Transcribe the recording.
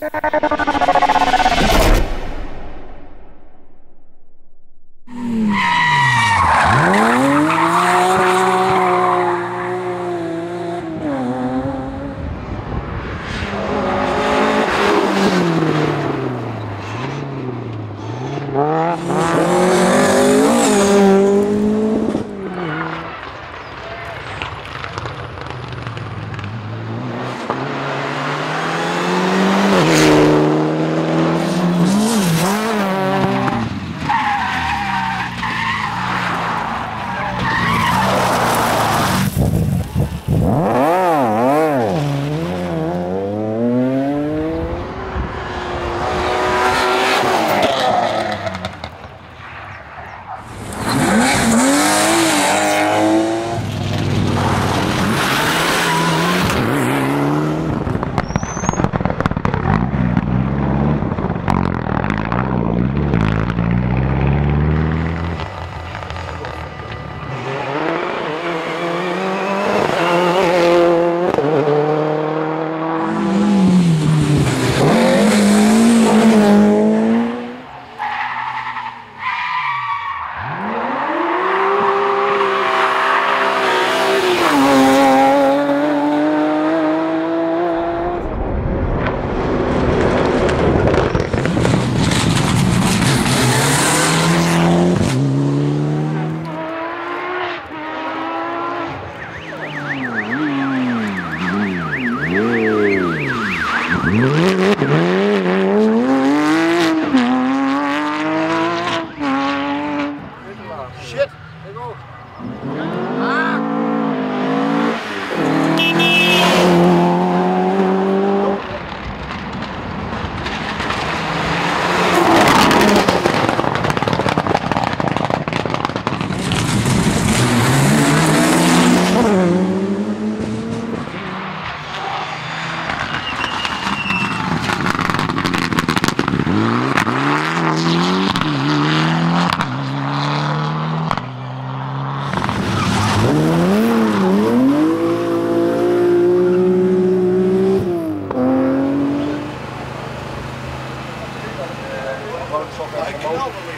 Tchau. Yeah.